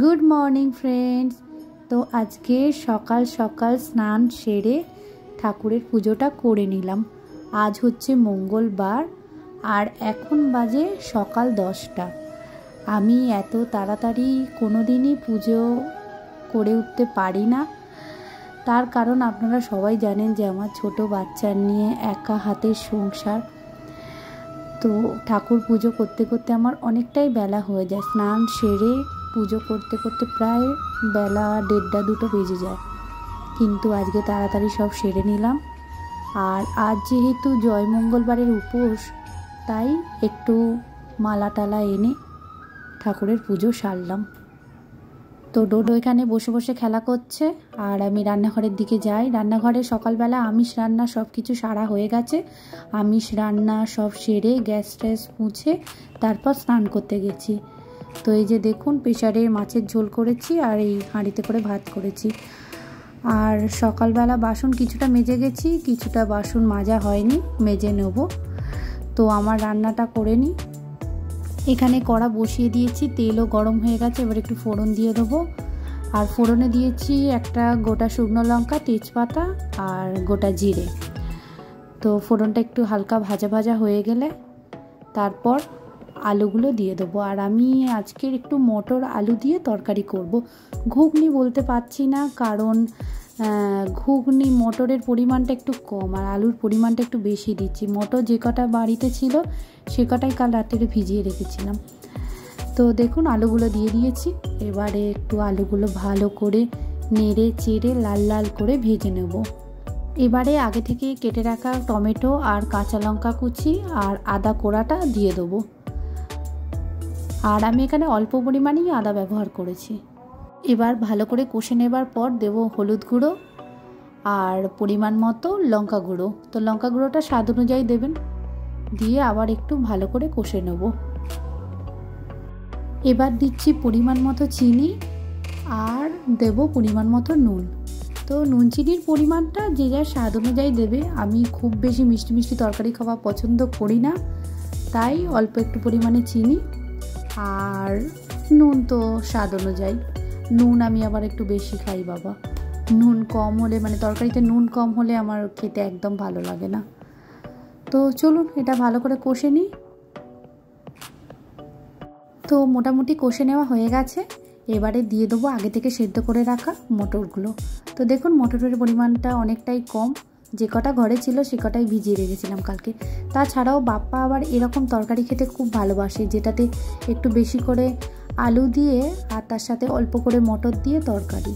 Good morning friends তো আজকে সকাল সকাল স্নান সেরে ঠাকুরের পুজোটা করে নিলাম। আজ হচ্ছে মঙ্গলবার, আর এখন বাজে সকাল দশটা। আমি এত তাড়াতাড়ি কোনো দিনই পুজো করে উঠতে পারি না। তার কারণ আপনারা সবাই জানেন যে আমার ছোট বাচ্চা নিয়ে একা হাতের সংসার। তো ঠাকুর পুজো করতে করতে আমার অনেকটাই বেলা হয়ে যায়। স্নান সেরে পুজো করতে করতে প্রায় বেলা দেড়টা দুটো বেজে যায়। কিন্তু আজকে তাড়াতাড়ি সব সেরে নিলাম। আর আজ যেহেতু জয় মঙ্গলবারের উপোস, তাই একটু মালা টালা এনে ঠাকুরের পুজো সারলাম। তো ডোডো এখানে বসে বসে খেলা করছে, আর আমি রান্নাঘরের দিকে যাই। রান্নাঘরে সকালবেলা আমিষ রান্না সব কিছু সারা হয়ে গেছে। আমিষ রান্না সব সেরে গ্যাস ট্যাস মুছে তারপর স্নান করতে গেছি। তো এই যে দেখুন প্রেশারে মাছের ঝোল করেছি আর এই হাঁড়িতে করে ভাত করেছি। আর সকালবেলা বাসন কিছুটা মেজে গেছি, কিছুটা বাসন মাজা হয়নি, মেজে নেব। তো আমার রান্নাটা করে নিই। এখানে কড়া বসিয়ে দিয়েছি, তেলও গরম হয়ে গেছে, এবার একটু ফোড়ন দিয়ে দেবো। আর ফোড়নে দিয়েছি একটা গোটা শুকনো লঙ্কা, তেজপাতা আর গোটা জিরে। তো ফোড়নটা একটু হালকা ভাজা ভাজা হয়ে গেলে, তারপর আলুগুলো দিয়ে দেবো। আর আমি আজকের একটু মটর আলু দিয়ে তরকারি করব। ঘুগনি বলতে পারছি না, কারণ ঘুগনি মটরের পরিমাণটা একটু কম আর আলুর পরিমাণটা একটু বেশি দিচ্ছি। মটর যে কটা বাড়িতে ছিল, সে কটাই কাল রাত্রে ভিজিয়ে রেখেছিলাম। তো দেখুন, আলুগুলো দিয়ে দিয়েছি। এবারে একটু আলুগুলো ভালো করে নেড়ে চেড়ে লাল লাল করে ভেজে নেব। এবারে আগে থেকে কেটে রাখা টমেটো আর কাঁচা লঙ্কা কুচি আর আদা কোড়াটা দিয়ে দেবো। আর আমি এখানে অল্প পরিমাণেই আদা ব্যবহার করেছি। এবার ভালো করে কষে নেবার পর দেব হলুদ গুঁড়ো আর পরিমাণ মতো লঙ্কা গুঁড়ো। তো লঙ্কা গুঁড়োটা স্বাদ অনুযায়ী দেবেন। দিয়ে আবার একটু ভালো করে কষে নেব। এবার দিচ্ছি পরিমাণ মতো চিনি আর দেব পরিমাণ মতো নুন। তো নুন চিনির পরিমাণটা যে যার স্বাদ অনুযায়ী দেবে। আমি খুব বেশি মিষ্টি মিষ্টি তরকারি খাওয়া পছন্দ করি না। তাই অল্প একটু পরিমাণে চিনি আর নুন তো স্বাদ অনুযায়ী। নুন আমি আবার একটু বেশি খাই, বাবা। নুন কম হলে মানে তরকারিতে নুন কম হলে আমার খেতে একদম ভালো লাগে না। তো চলুন, এটা ভালো করে কষে নিই। তো মোটামুটি কষে নেওয়া হয়ে গেছে। এবারে দিয়ে দেবো আগে থেকে সেদ্ধ করে রাখা মটরগুলো। তো দেখুন, মটরের পরিমাণটা অনেকটাই কম। যে কটা ঘরে ছিল সে কটাই ভিজিয়ে রেখেছিলাম কালকে। তাছাড়াও বাপ্পা আবার এরকম তরকারি খেতে খুব ভালোবাসে, যেটাতে একটু বেশি করে আলু দিয়ে আর তার সাথে অল্প করে মটর দিয়ে তরকারি।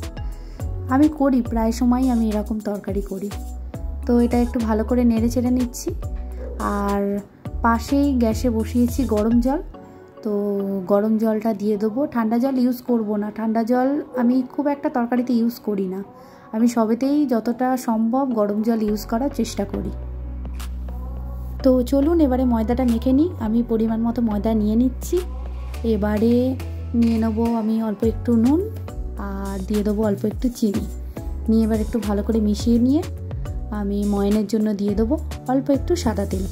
আমি করি, প্রায় সময় আমি এরকম তরকারি করি। তো এটা একটু ভালো করে নেড়ে চেড়ে নিচ্ছি। আর পাশেই গ্যাসে বসিয়েছি গরম জল। তো গরম জলটা দিয়ে দেবো। ঠান্ডা জল ইউজ করব না। ঠান্ডা জল আমি খুব একটা তরকারিতে ইউজ করি না। আমি সবেতেই যতটা সম্ভব গরম জল ইউজ করার চেষ্টা করি। তো চলুন এবারে ময়দাটা মেখে নিই। আমি পরিমাণ মতো ময়দা নিয়ে নিচ্ছি। এবারে নিয়ে নেব আমি অল্প একটু নুন আর দিয়ে দেবো অল্প একটু চিনি। নিয়ে এবার একটু ভালো করে মিশিয়ে নিয়ে আমি ময়নের জন্য দিয়ে দেবো অল্প একটু সাদা তেল।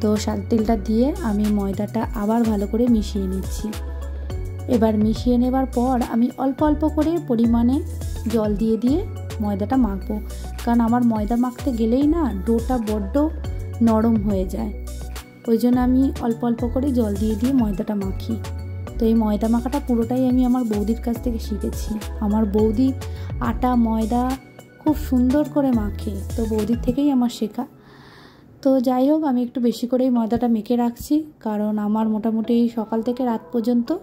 তো সাদা তেলটা দিয়ে আমি ময়দাটা আবার ভালো করে মিশিয়ে নিচ্ছি। এবার মিশিয়ে নেবার পর আমি অল্প অল্প করে পরিমাণে জল দিয়ে দিয়ে ময়দাটা মাখবো। কারণ আমার ময়দা মাখতে গেলেই না ডোটা বড্ড নরম হয়ে যায়। ওই জন্য আমি অল্প অল্প করে জল দিয়ে দিয়ে ময়দাটা মাখি। তো এই ময়দা মাখাটা পুরোটাই আমি আমার বৌদির কাছ থেকে শিখেছি। আমার বৌদি আটা, ময়দা খুব সুন্দর করে মাখে। তো বৌদির থেকেই আমার শেখা। তো যাই হোক, আমি একটু বেশি করেই ময়দাটা মেখে রাখছি। কারণ আমার মোটামুটি সকাল থেকে রাত পর্যন্ত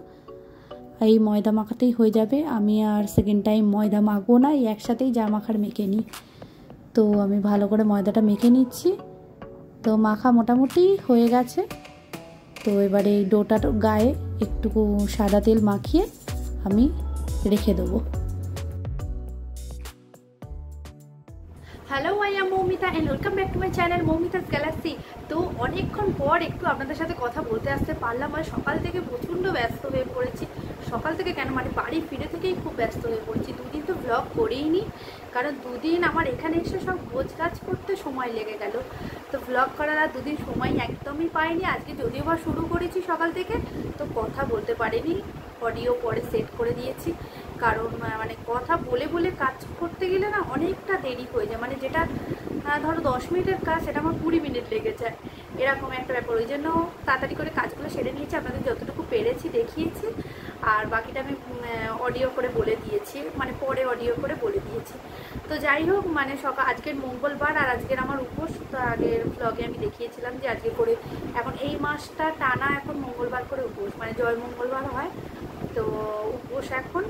এই ময়দা মাখাতেই হয়ে যাবে। আমি আর সেকেন্ড টাইম ময়দা মাখবো না, এই একসাথেই যা মাখার মেখে নিই। তো আমি ভালো করে ময়দাটা মেখে নিচ্ছি। তো মাখা মোটামুটি হয়ে গেছে। তো এবারে এই ডোটার গায়ে একটু সাদা তেল মাখিয়ে আমি রেখে দেবো। Hello I am Moumita and welcome back to my channel Moumita's Galaxy তো অনেকক্ষণ পর একটু আপনাদের সাথে কথা বলতে আসতে পারলাম। আর সকাল থেকে প্রচণ্ড ব্যস্ত হয়ে পড়েছি। সকাল থেকে কেন? মানে বাড়ি ফিরে থেকেই খুব ব্যস্ত হয়ে পড়েছি। দুদিন তো ব্লগ করেই নি কারণ দুদিন আমার এখানে এসে সব গোছ কাজ করতে সময় লেগে গেল। তো ব্লগ করার আর দুদিন সময় একদমই পাইনি। আজকে যদিও বা শুরু করেছি সকাল থেকে, তো কথা বলতে পারিনি। অডিও পরে সেট করে দিয়েছি। কারণ মানে কথা বলে বলে কাজ করতে গেলে না অনেকটা দেরি হয়ে যায়। মানে যেটা ধরো দশ মিনিটের কাজ, সেটা আমার কুড়ি মিনিট লেগে যায় এরকম একটা ব্যাপার। ওই জন্য তাড়াতাড়ি করে কাজগুলো সেরে নিয়েছি, আপনাদের যতটুকু পেরেছি, দেখিয়েছি। আর বাকিটা আমি অডিও করে বলে দিয়েছি মানে পরে অডিও করে বলে দিয়েছি। তো যাই হোক মানে সকাল আজকের মঙ্গলবার আর আজকের আমার উপোস। তো আগের ব্লগে আমি দেখিয়েছিলাম যে আজকে করে, এখন এই মাসটা টানা এখন মঙ্গলবার করে উপোস মানে জয় মঙ্গলবার হয়। তো উপোস এখন।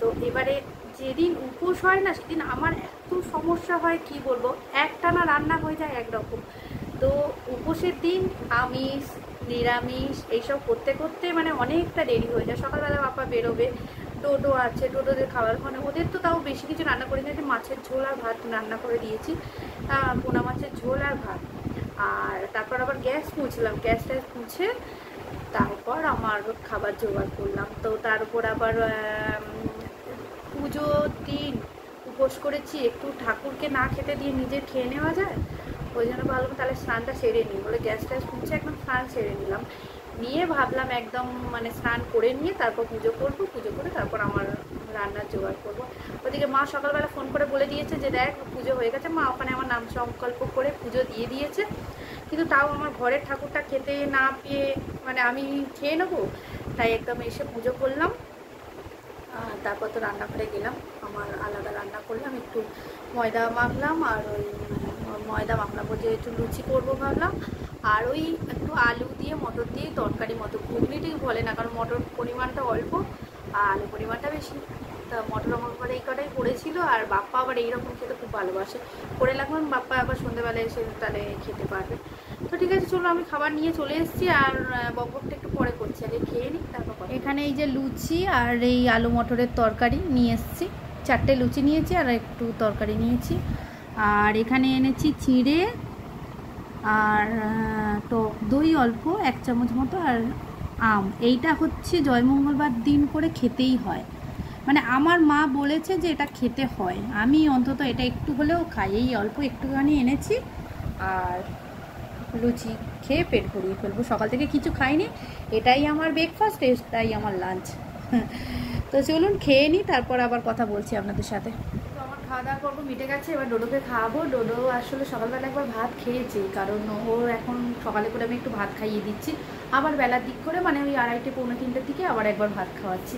তো এবারে যেদিন উপোস হয় না, সেদিন আমার এত সমস্যা হয়, কি বলব? একটানা রান্না হয়ে যায় একরকম। তো উপোসের দিন আমিষ, নিরামিষ এইসব করতে করতে মানে অনেকটা দেরি হয়ে যায়। সকালবেলা বাপা বেরোবে টোটো আছে টোটোদের খাবার মানে ওদের তো তাও বেশি কিছু রান্না করে দিয়েছে মাছের ঝোল আর ভাত রান্না করে দিয়েছি। পোনা মাছের ঝোল আর ভাত। আর তারপর আবার গ্যাস মুছলাম। গ্যাস ট্যাস মুছে তারপর আমার খাবার জোগাড় করলাম। তো তার উপর আবার পুজো দিন উপোস করেছি, একটু ঠাকুরকে না খেতে দিয়ে নিজে খেয়ে নেওয়া যায়? ওই জন্য ভাবলাম তাহলে স্নানটা সেরে নিই। বলে গ্যাস ট্যাস মুছে একদম স্নান সেরে নিলাম। নিয়ে ভাবলাম একদম মানে স্নান করে নিয়ে তারপর পুজো করব, পুজো করে তারপর আমার রান্নার জোগাড় করব। ওদিকে মা সকালবেলা ফোন করে বলে দিয়েছে যে, দেখ, পুজো হয়ে গেছে। মা ওখানে আমার নাম সংকল্প করে পুজো দিয়ে দিয়েছে। কিন্তু তাও আমার ঘরের ঠাকুরটা খেতে না পেয়ে মানে আমি খেয়ে নেব? তাই একদম এসে পুজো করলাম। তারপর তো রান্নাঘরে গেলাম। আমার আলাদা রান্না করলাম, একটু ময়দা মাখলাম আর ওই ময়দা মাখলাম যে একটু লুচি করব ভাবলাম। আর ওই একটু আলু দিয়ে, মটর দিয়ে, তরকারি মতো। ঘুগনি ঠিক বলে না, কারণ মটর পরিমাণটা অল্প, আর আলু পরিমাণটা বেশি। তা মটর আমার ঘরে এই কটাই করেছিল, আর বাপ্পা আবার এইরকম খেতে খুব ভালোবাসে। করে রাখলাম, বাপ্পা আবার সন্ধ্যেবেলায় এসে তাহলে খেতে পারবে। তো ঠিক আছে, চলো আমি খাবার নিয়ে চলে এসেছি আর বকবকটা একটু পরে করছি। আগে খেয়ে নিই, তারপর এখানে এই যে লুচি আর এই আলু মটরের তরকারি নিয়ে এসেছি। চারটে লুচি নিয়েছি আর একটু তরকারি নিয়েছি। আর এখানে এনেছি চিড়ে আর টক দই অল্প, এক চামচ মতো আর আম। এইটা হচ্ছে জয়মঙ্গলবার দিন করে খেতেই হয়। মানে আমার মা বলেছে যে এটা খেতে হয়। আমি অন্তত এটা একটু হলেও খাই। এই অল্প একটুখানি এনেছি। আর লুচি খেয়ে পেট ভরিয়ে ফেলব। সকাল থেকে কিছু খাইনি, এটাই আমার ব্রেকফাস্ট এটাই আমার লাঞ্চ তো চলুন খেয়ে নিই তারপর আবার কথা বলছি আপনাদের সাথে। আমার খাওয়া দাওয়া করব, মিটে গেছে, এবার ডোডোকে খাওয়াবো। ডোডো আসলে সকালবেলা একবার ভাত খেয়েছে, কারণ ও এখন সকালে করে আমি একটু ভাত খাইয়ে দিচ্ছি। আবার বেলার দিক করে মানে ওই আড়াইটে, পৌনে তিনটের দিকে আবার একবার ভাত খাওয়াচ্ছি।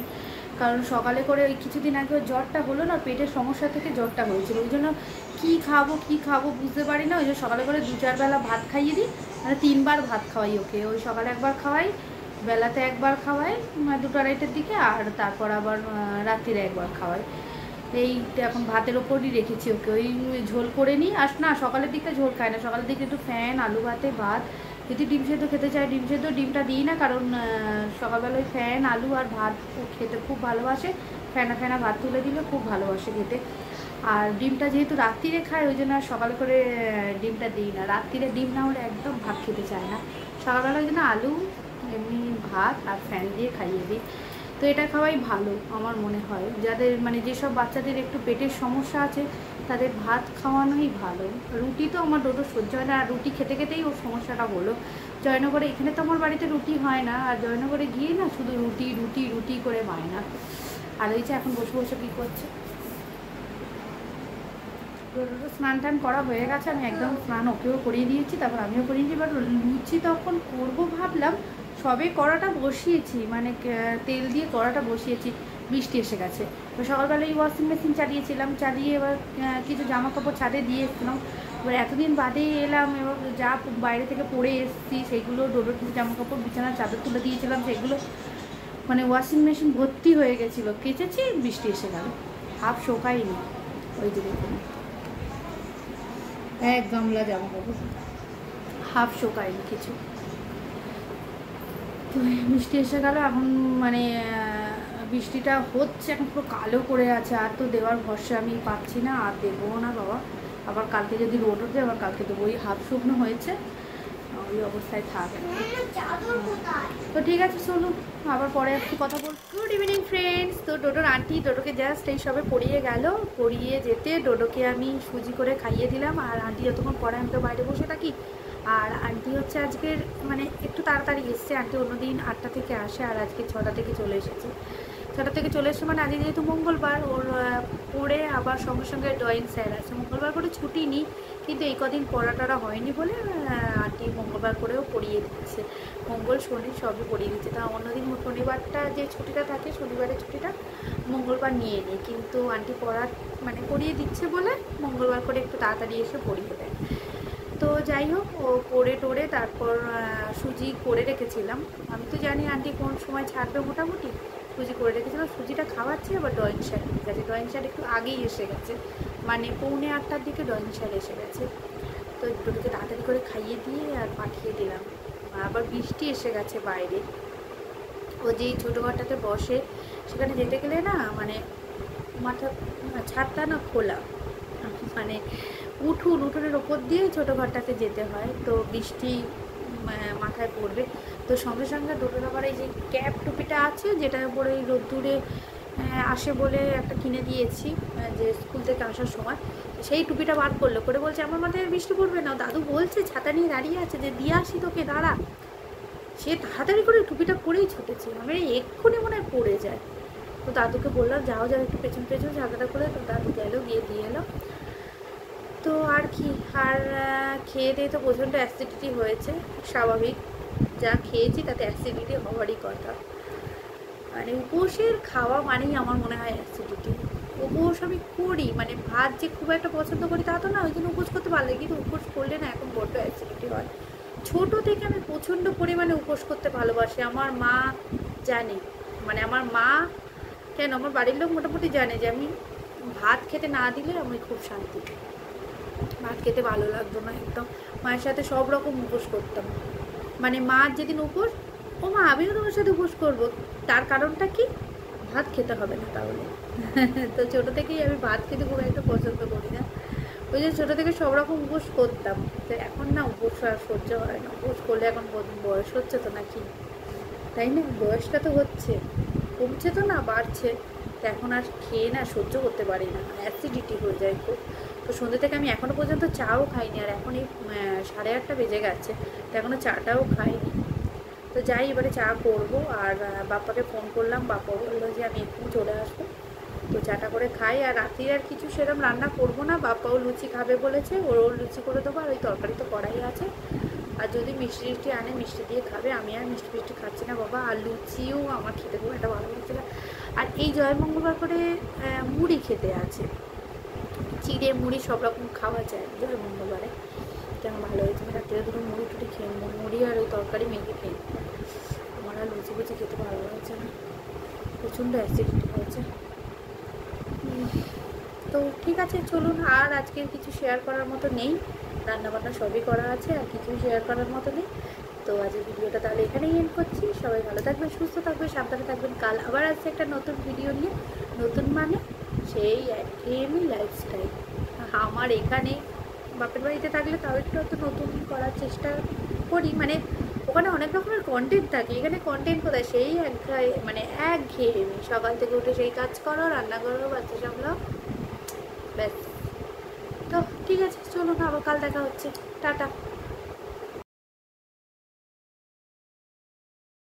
কারণ সকালে করে ওই কিছুদিন আগে ওর জ্বরটা হলো না পেটের সমস্যা থেকে জ্বরটা হয়েছিল। ওই জন্য কী খাব কী খাব বুঝতে পারি না। ওই জন্য সকালে করে দু চার বেলা ভাত খাইয়ে দিই মানে তিনবার ভাত খাওয়াই ওকে। ওই সকালে একবার খাওয়াই বেলাতে একবার খাওয়াই উম, দুটো আড়াইটের দিকে আর তারপর আবার রাত্রিরে একবার খাওয়াই। এই এখন ভাতের ওপরই রেখেছি ওকে। ওই ঝোল করে নিই। আর না সকালের দিকটা ঝোল খায় না। সকালের দিকে একটু ফ্যান আলু ভাতে ভাত যদি ডিম সেদ্ধ খেতে চায়, ডিম সেদ্ধ, ডিমটা দিই না, কারণ সকালবেলায় ফ্যান, আলু আর ভাত খেতে খুব ভালোবাসে। ফ্যানা ফ্যানা ভাত তুলে দিলে খুব ভালোবাসে খেতে। আর ডিমটা যেহেতু রাত্রিরে খায়, ওই জন্য আর সকাল করে ডিমটা দিই না। রাত্রিরে ডিম না হলে একদম ভাত খেতে চায় না। সকালবেলা ওই জন্য আলু, এমনি ভাত আর ফ্যান দিয়ে খাইয়ে দিই। তো এটা খাওয়াই ভালো, আমার মনে হয়। যাদের মানে যেসব বাচ্চাদের একটু পেটের সমস্যা আছে, তাদের ভাত খাওয়ানোই ভালো। রুটি তো আমার ডোটো সহ্য হয় না, আর রুটি খেতে খেতেই ওর সমস্যাটা হলো। জয়নগরে, এখানে তো আমার বাড়িতে রুটি হয় না, আর জয়নগরে গিয়ে না শুধু রুটি রুটি রুটি করে পায় না। আর ওই যে এখন বসে বসে কী করছে? স্নান টান করা হয়ে গেছে, আমি একদম স্নান ওকেও করিয়ে দিয়েছি, তারপর আমিও করিয়ে দিয়েছি এবার লুচি তখন করব ভাবলাম সবে কড়াটা বসিয়েছি মানে তেল দিয়ে কড়াটা বসিয়েছি, বৃষ্টি এসে গেছে। তো সকালবেলা এই ওয়াশিং মেশিন চালিয়েছিলাম, চালিয়ে এবার কিছু জামা কাপড় ছাদে দিয়ে এসেছিলাম। এবার এতদিন বাদে এলাম, এবার যা বাইরে থেকে পরে এসেছি সেগুলো কিছু জামা কাপড় বিছানার চাদর তুলে দিয়েছিলাম সেগুলো মানে ওয়াশিং মেশিন ভর্তি হয়ে গেছিল। কেচেছি, বৃষ্টি এসে গেল। হাফ শোকাইনি ওই দেখুন। এক গামলা জামা কাপড় হাফ শোকায়নি কিছু। তো বৃষ্টি এসে গেল এখন মানে বৃষ্টিটা হচ্ছে এখন পুরো কালো করে আছে আর তো দেওয়ার ভরসা আমি পাচ্ছি না আর দেবো না বাবা। আবার কালকে যদি রোড ওঠে আবার কালকে দেবো ওই হাফ শুকনো হয়েছে ওই অবস্থায় থাকে তো ঠিক আছে শোনো আবার পরে একটু কথা বল গুড ইভিনিং ফ্রেন্ডস তো ডোডোর আন্টি ডোডোকে জাস্ট এই সবে পড়িয়ে গেল। পড়িয়ে যেতে ডোডোকে আমি সুজি করে খাইয়ে দিলাম। আর আন্টি যতক্ষণ পরে আমি তো বাইরে বসে থাকি। আর আন্টি হচ্ছে আজকের মানে একটু তাড়াতাড়ি এসছে। আন্টি অন্যদিন আটটা থেকে আসে আর আজকে ছটা থেকে চলে এসেছে। ছটা থেকে চলে এসছে মানে আজকে যেহেতু মঙ্গলবার, ওর পড়ে আবার সঙ্গে সঙ্গে ড্রয়িং স্যার আছে। মঙ্গলবার করে ছুটি নিই, কিন্তু এই কদিন পড়া টড়া হয়নি বলে আন্টি মঙ্গলবার করেও পড়িয়ে দিচ্ছে। মঙ্গল শনি সবই পড়িয়ে দিচ্ছে। তা অন্যদিন শনিবারটা যে ছুটিটা থাকে, শনিবারের ছুটিটা মঙ্গলবার নিয়ে নিই কিন্তু আন্টি পড়ার মানে পড়িয়ে দিচ্ছে বলে মঙ্গলবার করে একটু তাড়াতাড়ি এসে পড়িয়ে দেয়। তো যাই হোক, ও করে টোরে তারপর সুজি করে রেখেছিলাম। আমি তো জানি আন্টি কোন সময় ছাড়বে মোটামুটি। সুজি করে রেখেছিলাম। সুজিটা খাওয়াচ্ছি, আবার ড্রয়িং স্যার ঠিক আছে ড্রয়িং স্যার একটু আগেই এসে গেছে। মানে পৌনে আটটার দিকে ড্রয়িং স্যার এসে গেছে। তো দুটোকে তাড়াতাড়ি করে খাইয়ে দিয়ে আর পাঠিয়ে দিলাম। আবার বৃষ্টি এসে গেছে বাইরে। ও যেই ছোটো ঘরটাতে বসে, সেখানে যেতে গেলে না মানে মাথা ছাদটা না খোলা। মানে উঠুন, উঠোনের ওপর দিয়ে ছোটো ঘরটাতে যেতে হয়। তো বৃষ্টি মাথায় পড়বে। তো সঙ্গে সঙ্গে দুটোর আবার এই যে ক্যাপ টুপিটা আছে, যেটা পরে রোদ্দুরে আসে বলে একটা কিনে দিয়েছি যে স্কুল থেকে আসার সময়। সেই টুপিটা বার করল, করে বলছে, আমার মাথায় বৃষ্টি পড়বে না, দাদু বলছে, ছাতা নিয়ে দাঁড়িয়ে আছে, যে দিয়ে আসি তোকে, দাঁড়া। সে তাড়াতাড়ি করে টুপিটা পরেই ছুটেছে আমি এক্ষুনি মনে হয় পড়ে যায়। তো দাদুকে বললাম, যাও যাও, একটু পেছন পেছন ছাতাটা করে তো দাদু গেলো, গিয়ে দিয়ে এলো। তো আর কি, আর খেয়ে দিয়ে তো প্রচণ্ড অ্যাসিডিটি হয়েছে, স্বাভাবিক। যা খেয়েছি তাতে অ্যাসিডিটি হওয়ারই কথা। মানে উপোসের খাওয়া মানেই আমার মনে হয় অ্যাসিডিটি উপোস আমি করি মানে ভাত যে খুব একটা পছন্দ করি তা তো না, ওই জন্য উপোস করতে লাগে কিন্তু উপোস করলে না এখন বড্ড অ্যাসিডিটি হয়। ছোট থেকে আমি প্রচণ্ড পরিমাণে উপোস করতে ভালোবাসি, আমার মা জানে মানে আমার মা কেন, আমার বাড়ির লোক মোটামুটি জানে যে আমি ভাত খেতে না দিলে আমি খুব শান্তি। ভাত খেতে ভালো লাগতো না একদম, মায়ের সাথে সব রকম উপোস করতাম। মানে মার যেদিন উপোস, ও মা আমিও তোমার সাথে উপোস করব, তার কারণটা কি? ভাত খেতে হবে না তাহলে। তো ছোটো থেকেই আমি ভাত খেতে খুব একটা পছন্দ করি না। ওই যে ছোটো থেকে সব রকম উপোস করতাম। তো এখন না উপোস আর সহ্য হয় না। উপোস করলে এখন বয়স হচ্ছে তো নাকি? তাই না? বয়সটা তো হচ্ছে। কমছে তো না, বাড়ছে। তো এখন আর খেয়ে না, সহ্য করতে পারি না। অ্যাসিডিটি হয়ে যায় খুব। তো সন্ধ্যে থেকে আমি এখনও পর্যন্ত চাও খাইনি। আর এখন এই সাড়ে আটটা বেজে গেছে। তো এখনও চাটাও খাইনি। তো যাই, এবারে চা করব আর বাপ্পাকে ফোন করলাম। বাপ্পা বলল যে, আমি একটু চলে আসব। তো চাটা করে খাই। আর রাত্রি আর কিছু সেরকম রান্না করব না। বাপ্পাও লুচি খাবে বলেছে, ওরও লুচি করে দেবো। আর ওই তরকারি তো করাই আছে। আর যদি মিষ্টি মিষ্টি আনে, মিষ্টি দিয়ে খাবে। আমি আর মিষ্টি মিষ্টি খাচ্ছি না বাবা। আর লুচিও আমার খেতে খুব একটা ভালো লাগছে না। আর এই জয় মঙ্গলবার করে মুড়ি খেতে আছে। চিড়ে মুড়ি সব রকম খাওয়া যায় জয় মঙ্গলবারে আমার ভালো হয়েছে। আমি রাত্রে দুটো মুড়ি টুটি খেয়ে মুড়ি আর ওই তরকারি মেখে খেয়ে আমার আর লুচি ফুচি খেতে ভালো লাগছে না। প্রচণ্ড অ্যাসিডিটি হয়েছে। তো ঠিক আছে, চলুন আর আজকে কিছু শেয়ার করার মতো নেই। রান্নাবান্না সবই করা আছে, আর কিছু শেয়ার করার মতো নেই। তো আজকের ভিডিওটা তাহলে এখানেই এন্ড করছি। সবাই ভালো থাকবেন, সুস্থ থাকবেন, সাবধানে থাকবেন। কাল আবার আসছে একটা নতুন ভিডিও নিয়ে। নতুন মানে সেই একঘেয়েমি লাইফস্টাইল আমার এখানে বাপের বাড়িতে থাকলে তাও একটু হয়তো নতুন করার চেষ্টা করি। মানে ওখানে অনেক রকমের কন্টেন্ট থাকে। এখানে কন্টেন্ট কোথায়? সেই এক মানে এক ঘেয়েমি সকাল থেকে উঠে সেই কাজ করো, রান্না করো, বাচ্চা সামলাও। ব্যাস। তো ঠিক আছে, চলুন আবার কাল দেখা হচ্ছে। টাটা।